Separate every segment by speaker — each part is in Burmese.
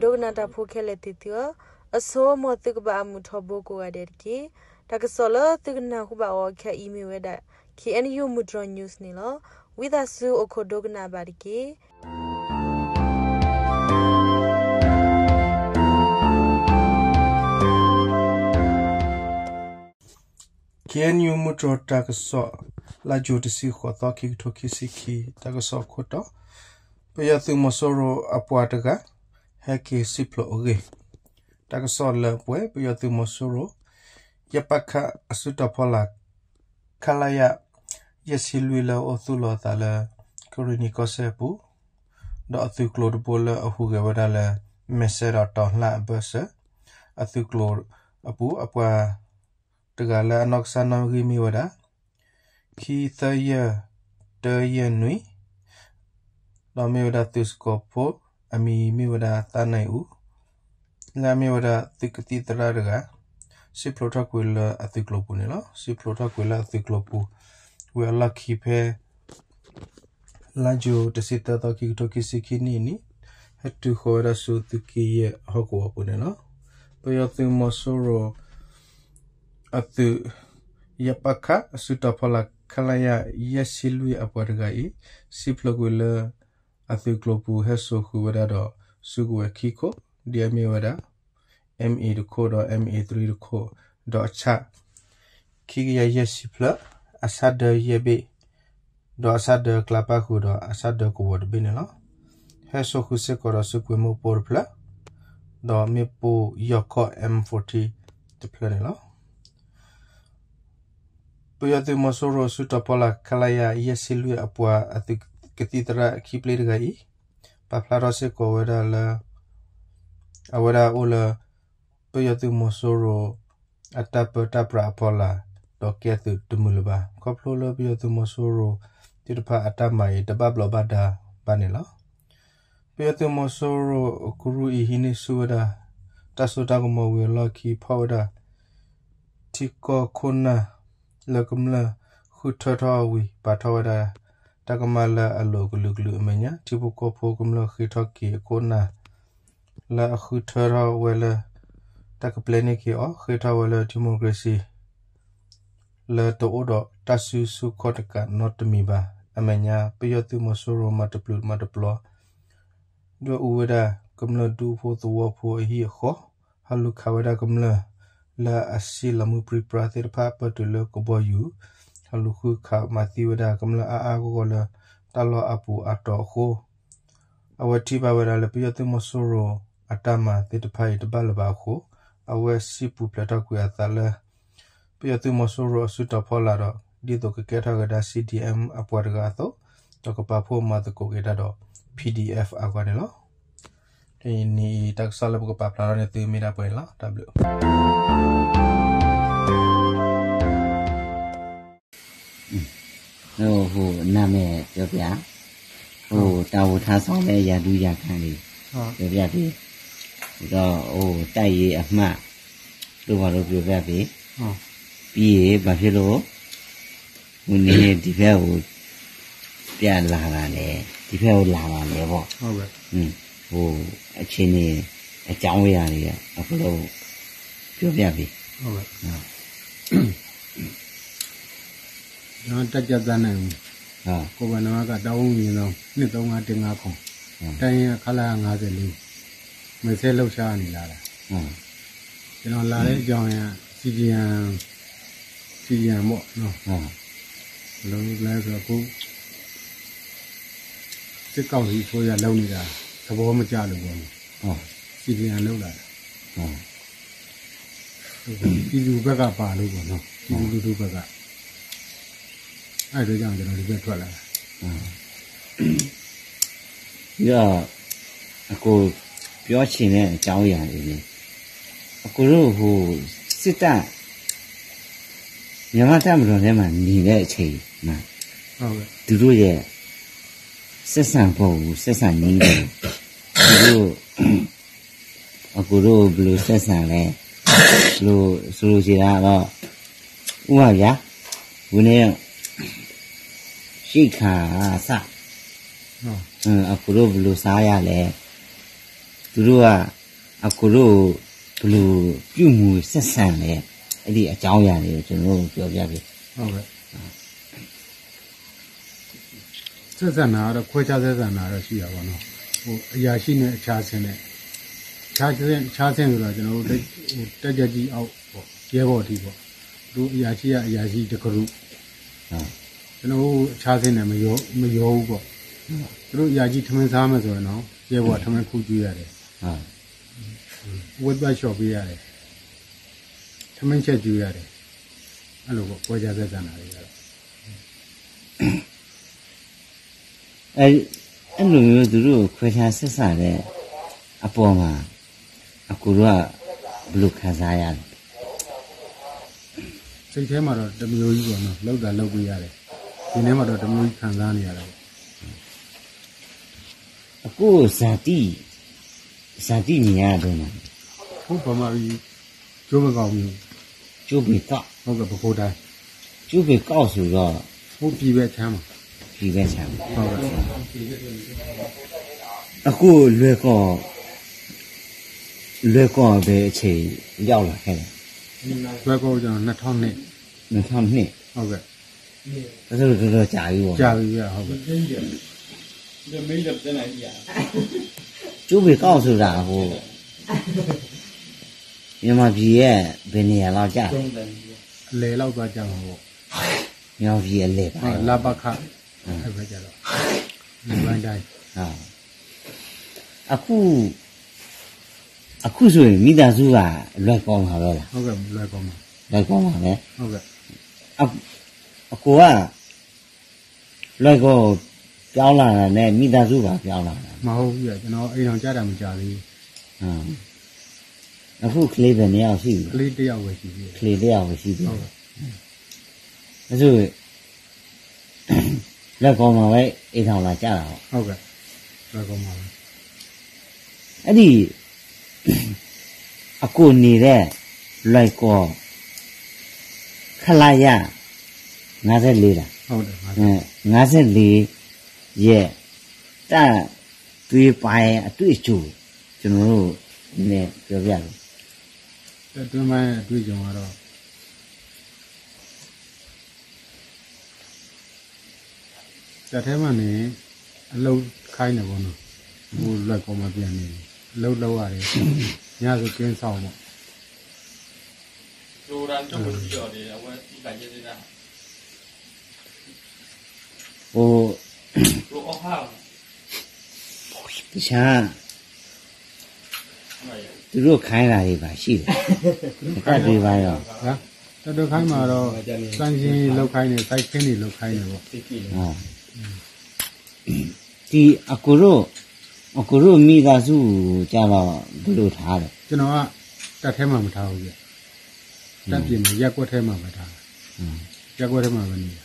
Speaker 1: ဒဘဝဲဘဒုနာတာဖိုခဲလက်တီတီအစိုးမတိကဘာမှုထဘကိုရတဲ့ကီတကဆောလတိကနာခုဘာဝခဲအီမေဝဲဒါ KNU Mudro News နီလောဝိဒါဆူအခုဒုကနာဘာဒီကီ
Speaker 2: KNU Mudro takso la jodisi khoto ki to kisiki takso khoto pe ya tu mosoro apwa daga heke siplo oge takso le pwe pe ya tu mosoro yapaka asuta pola kalaya yesilwila othulo tala korini kosepu do athu klod bola ahu ge wadala mesera to la basa athu klod apu apwa တကလာနော့ဆန်နဂီမီဝဒခီသယတယနွိလောမီဝဒသစ်ကိုပို အမီမီဝဒတနိုင်ဦးလာမီဝဒတိကတိတရာရကစီပရိုတာကွေလအတိကလိုပူနေလောစီပရိုတာကွေလအတိကလိုပူဝဲလာခီဖဲလာဂျိုတစီတတော်ကီတိုကီစီကီနီနီဟက်တူခေါ်ရဆူတကီယဟောကောပူနေလောပယတိမဆိုရော atu yapaka sutapala kalaya yasilwi apwargai siplogula atu globu heso huwada do sugwe kiko diame wada me de ko do me3 de ko do cha kiga yasipla asada yebe do asada klapa hu do asada ko wad binela heso huse ko do sugwe mo porpla do mepo yoko m40 de planela ပယတိမဆိုရဆုတပလာခလာယာယစီလူအပွားအတိကတိတရာခိပလေဂိုင်ပပလာရစေကိုဝဒါလာအဝဒါအိုလာပယတိမဆိုရအတပတပရာပလာတော့ကဲသူ တမူလပါကောပလိုလပယတိမဆိုရတိတဖာအတမိုင်တပဘလဘဒါဘာနေလားပယတိမဆိုရကူရူအီဟိနေဆူဝဒါတဆူတာကမဝေလခီဖောဒါတီကောခုနာလကမလခုထထဝီပါထဝဒ တကမလအလောကလုကလုအမညာတိဘကိုဖိုကမလခိထကီကိုနာလာခုထရဝဲလတကပလနေကီအခိထဝဲလဒီမိုကရေစီလာတိုဒတဆူစုခတ်ကနော့တမီပါအမညာပယတုမဆိုရမတပလူမတပလောဒိုဝဒကမလဒူဖိုသဝဖိုဟီခောဟလူခဝဒကမလ la asila mu pri prathir pha pa tu lo ko bo yu halu khu kha ma ti wada kamla a a ko la ta lo apu ato kho awati ba wada le pi yatu mo so ro atama te te phai te ba la ba kho awe si pu pla ta ku ya ta le pi yatu mo so ro su ta pho la ro di to ke ke tha ga da cdm apwa ga to to ko pa pho ma to ko ke da do pdf a ga ne lo ini tak salah buku paparan itu mira poin lah w
Speaker 3: ဟိုဟိုနာမည်ပြောပြဟိုတာဝထားဆောင်တဲ့ရာထူးရာခံလေးပြောပြပြီတော့ဟိုတိုက်ရအမှတ်လို့ဘာလို့ပြောပြပြီဟုတ်ပြီးရဘာဖြစ်လို့ဟိုနေဒီဘက်ကိုပြန်လာတာလေဒီဘက်ကိုလာတာလေပေါ့ဟုတ်ကဲ့อืมဟိုအချင်းနေအကြောင်းအရာတွေအခုတော့ပြောပြပြီဟုတ်ကဲ့
Speaker 4: နော်တက်ကြတန်းနိုင်ဟာကိုဗနမကတောင်းရင်တော့နှစ်3 5တင်5ခုတိုင်းရခလာ54မစဲလောက်ရှားနေလာတာဟုတ်ကျွန်တော်လာတဲ့အကြောင်းရစီဂျီယန်စီဂျီယန်ပေါ့နော်ဟုတ်ဘယ်လိုလဲဆိုတော့ကိုစစ်ကောက်စီဆိုရလုံနေတာသဘောမကျလို့ပေါ့ဟုတ်စီဂျီယန်လောက်လာတာဟုတ်ဒီလူဘက်ကပါလို့ပေါ့နော်ဒီလူလူဘက်က အဲ့ဒါကြောင့်ကျွန်တော်ဒီဘက်ထွက်လာတာ
Speaker 3: ပြီးတော့အကိုပြောချင်တဲ့အကြောင်းအရာတွေလေအကိုတို့ဟိုစစ်တပ်မြန်မာတပ်မတော်ထဲမှာနေတဲ့အချိန်မှာဟုတ်ကဲ့သူတို့ရဲ့ဆက်ဆံဖို့ဆက်ဆံနည်းတွေသူတို့အကိုတို့ဘယ်လိုဆက်ဆံလဲလို့ဆိုလို့ရှိတာတော့ဥပမာဗျာဝင်းနေ ရှိခါစဟုတ်အကူတို့ဘယ်လိုစားရလဲသူတို့ကအကိုတို့ဘယ်လိုပြုမှုဆက်ဆံလဲအဲ့ဒီအကြောင်းအရာတွေကိုကျွန်တော်တို့ပြောပြပြီ
Speaker 4: ဟုတ်ကဲ့ဆက်ဆံတာကတော့ခွဲခြားဆက်ဆံတာတော့ရှိရပါတော့ဟိုအရာရှိနဲ့အခြားဆင်းနဲ့ခြားဆင်းခြားဆင်းဆိုတော့ကျွန်တော်တို့ဟိုတက်ကြကြီးအောက်ပေါ့ရဲဘော်တီပေါ့သူအရာရှိကအရာရှိတစ်ခု
Speaker 3: ဟုတ်
Speaker 4: ကျွန်တော်တို့အခြားဆင်းနဲ့မရောမရောဘူးပေါ့သူတို့အရာကြီးထမင်းစားမယ်ဆိုရင်တော့ရဲဘော်ထမင်းခူးကျွေးရတယ်
Speaker 3: ဟုတ်
Speaker 4: ဝက်ပတ်လျှော့ပေးရတယ်ထမင်းချက်ကျွေးရတယ်အဲ့လိုပေါ့ခွဲခြားဆက်ဆံတာတွေကတော့
Speaker 3: အဲ့အဲ့လိုမျိုးသူတို့ခွဲခြားဆက်ဆံတဲ့အပေါ်မှာအကိုတို့ကဘယ်လိုခံစားရလဲ
Speaker 4: စိတ်ထဲမှာတော့တစ်မျိုးကြီးပေါ့နော်လောက်တာလောက်ပေးရတယ် ဒီထဲမှာတော့တစ်မျိုးကြီးခံစားနေရတာပေါ့
Speaker 3: အကိုဇာတိဇာတိမြင်ရတယ်နော်
Speaker 4: ဟုတ်ပါမှာပြီးကျိုးမကောင်းဘူး
Speaker 3: ကျိုးပေကောက်
Speaker 4: ဟုတ်ကဲ့ပကိုးတိုင်း
Speaker 3: ကျိုးပေကောက်ဆိုတော့
Speaker 4: ဟုတ်ပြီပဲချမ်းပါ
Speaker 3: ဒီပဲဆံ
Speaker 4: ဟုတ်ကဲ့
Speaker 3: အခုလွယ်ကောလွယ်ကောပဲအချိန်ရောက်လာခဲ့တယ်
Speaker 4: ဘက်ကောကျွန်တော်2000နှစ်
Speaker 3: 2000နှစ်
Speaker 4: ဟုတ်ကဲ့
Speaker 3: ဒါဆိုတော့တော်တော်ကြာပြီပေါ့
Speaker 4: ကြာပြီပြဟုတ်ကဲ့
Speaker 3: ကျိုးပေကောက်ဆိုတာဟိုမြန်မာပြည်ရဲ့ဘယ်နေရာလောက်ကြာလဲ
Speaker 4: အလေလောက်သွားကြမှာပေါ့
Speaker 3: မြန်မာပြည်အလဲပါ
Speaker 4: ဟုတ်လာပခအဲ့ဘက်ကြတော့ဒီဘိုင်းတိုင်း
Speaker 3: ဟာအခုအခုဆိုရင်မိသားစုကလွယ်ကောင်းမှာပဲလား
Speaker 4: ဟုတ်ကဲ့လွယ်ကောင်းပါ
Speaker 3: လွယ်ကောင်းပါပဲ
Speaker 4: ဟုတ်ကဲ့
Speaker 3: အအကိုကလွယ်ကောပြောင်းလာတာနဲ့မိသားစုကပြောင်းလာတာ
Speaker 4: မဟုတ်ဘူးပြကျွန်တော်အိမ်အောင်ကြတာမကြသေး
Speaker 3: ဟမ်အခုကလေးပဲနေအောင်ရှိပြီ
Speaker 4: ဘူးကလေးတစ်ယောက်ပဲရှိသေးတယ်
Speaker 3: ကလေးတစ်ယောက်ပဲရှိပြီ
Speaker 4: ဟုတ်ကဲ့
Speaker 3: ဒါဆိုလက်ကောင်းမှာပဲအိမ်ထောင်လာကြတာဟော
Speaker 4: ဟုတ်ကဲ့လွယ်ကောင်းပါပဲ
Speaker 3: အဲ့ဒီအကိုနေတဲ့လွယ်ကောခလာရ 54လား
Speaker 4: ဟုတ်တယ်ပါ
Speaker 3: အဲ54ရဲ့တတွေးပိုင်းအတွေ့အကြုံကျွန်တော်တို့နည်းပြောပြလို့
Speaker 4: အတွင်းပိုင်းအတွေ့အကြုံကတော့တက်ထဲမှာနေအလုတ်ခိုင်းတယ်ပေါ့နော်ဟိုလွယ်ကောင်းမှပြန်နေအလုတ်လောက်ရတယ်ညဆိုကျင်းဆောင်ပေါ့
Speaker 2: လိုရန်တော့မကြည့်ရတယ်အဝဲဒီကရေးနေတာ
Speaker 3: ဟို
Speaker 2: လိုအောက် ဟာ
Speaker 3: တခြားသူတို့ခိုင်းတာတွေပါရှိတယ်ခက်တွေပါရော
Speaker 4: ဟာတတော်ခိုင်းမှာတော့စမ်းချင်းလောက်ခိုင်းနေစိုက်ခင်းတွေလောက်ခိုင်းနေပေါ့
Speaker 3: ဟာဒီအကူတို့အကူတို့မိသားစုကြတော့ဘယ်လိုထားလဲ
Speaker 4: ကျွန်တော်ကတက်ထဲမှာမထားဘူးပြတက်ပြင်မှာရက်ကွက်ထဲမှာပဲထား
Speaker 3: ဟမ်
Speaker 4: ရက်ကွက်ထဲမှာပဲနေတယ်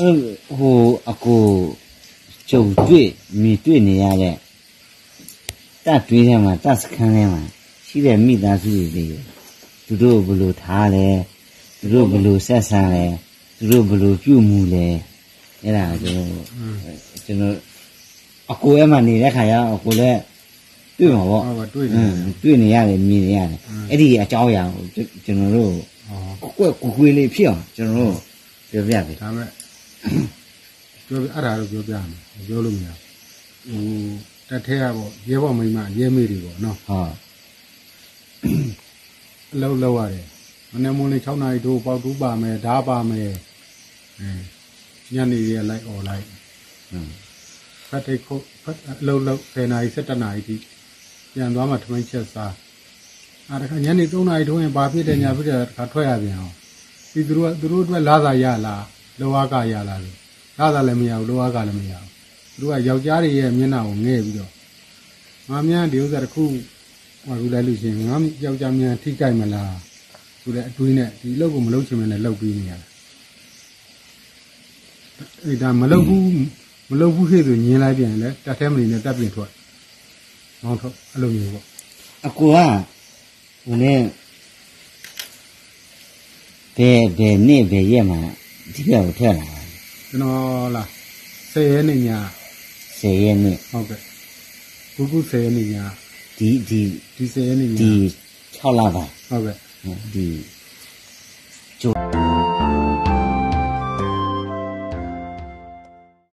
Speaker 3: အဲ့ဟိုအကိုကြုံတွေ့မိတွေ့နေရတဲ့တတ်တွေးထဲမှာတတ်စခန်းထဲမှာရှိတဲ့မိသားစုတွေတွေသူတို့ဘယ်လိုထားလဲသူတို့ဘယ်လိုဆက်ဆံလဲသူတို့ဘယ်လိုပြုမှုလဲအဲ့ဒါကျွန်တော်ကျွန်တော်အကိုအဲ့မှာနေတဲ့ခါကျအကိုလည်းတွေ့မှာပေါ့
Speaker 4: ဟုတ်ပါတွေ့
Speaker 3: နေ
Speaker 4: တွေ့
Speaker 3: နေရတယ်မြင်နေရတယ်အဲ့ဒီအကြောင်းအရာကိုကျွန်တော်တို့ကွက်ကွယ်လေးဖြစ်အောင်ကျွန်တော်တို့ပြောပြတယ်
Speaker 4: ဒါမဲ့ ပြောပြအဲ့ဒါတော့ပြောပြမယ်ပြောလို့မရဘူးဟိုတက်ထဲကပေါ့ရဲဘော်မိန်းမရဲမေးတွေပေါ့နော်
Speaker 3: ဟော
Speaker 4: အလုံးလောက်ရတယ်မနေ့မိုးလေး6နာရီတို့ပေါက်တူးပါမယ်ဓာပါမယ်အဲညနေရလိုက်អော်လိုက်
Speaker 3: อืม
Speaker 4: ဖတ်တိတ်ခုတ်ဖတ်အလုံးလောက်10နာရီ17နာရီထိပြန်သွားမှထမင်းချက်စားအဲဒါခါညနေ3နာရီထိုးရင်ဘာဖြစ်တယ်ညာဖြစ်တယ်တခါထွက်ရပြန်အောင်ဒီသူတို့ကသူတို့အတွက်လာစာရလား လောအားကရလားလို့လာစာလည်းမရဘူးလောအားကလည်းမရဘူးသူတို့ကယောက်ျားတွေရဲ့မျက်နှာကိုငဲ့ပြီးတော့ငါများဒီဥစ္စာတစ်ခုဟောလူလိုက်လို့ရှိရင်ငါယောက်ျားများထိကြိုက်မလားဆိုတဲ့အတွေးနဲ့ဒီအလုပ်ကိုမလုပ်ချင်မနဲ့လုပ်ပြီးနေရတာအဲ့ဒါမလုပ်ဘူးမလုပ်ဘူးခေဆိုညင်းလိုက်ပြန်ရင်လည်းတက်ထဲမနေနဲ့တက်ပြင်ထွက်မောင်းထွက်အဲ့လိုမျိုးပေါ့
Speaker 3: အကူကဟိုနေ့ဘယ်ဘယ်နေ့ဘယ်ရက်မှာ ဒီပြကိုထွက်လာပါ
Speaker 4: ကျွန်တော်လား၁၀ရက်နေညာ
Speaker 3: ၁၀ရက်နေ
Speaker 4: ဟုတ်ကဲ့ခုခု၁၀ရက်နေညာ
Speaker 3: ဒီဒီ
Speaker 4: ဒီ၁၀ရက်နေညာ
Speaker 3: ဒီ6လပါ
Speaker 4: ဟုတ်ကဲ့
Speaker 3: ဒီကျော်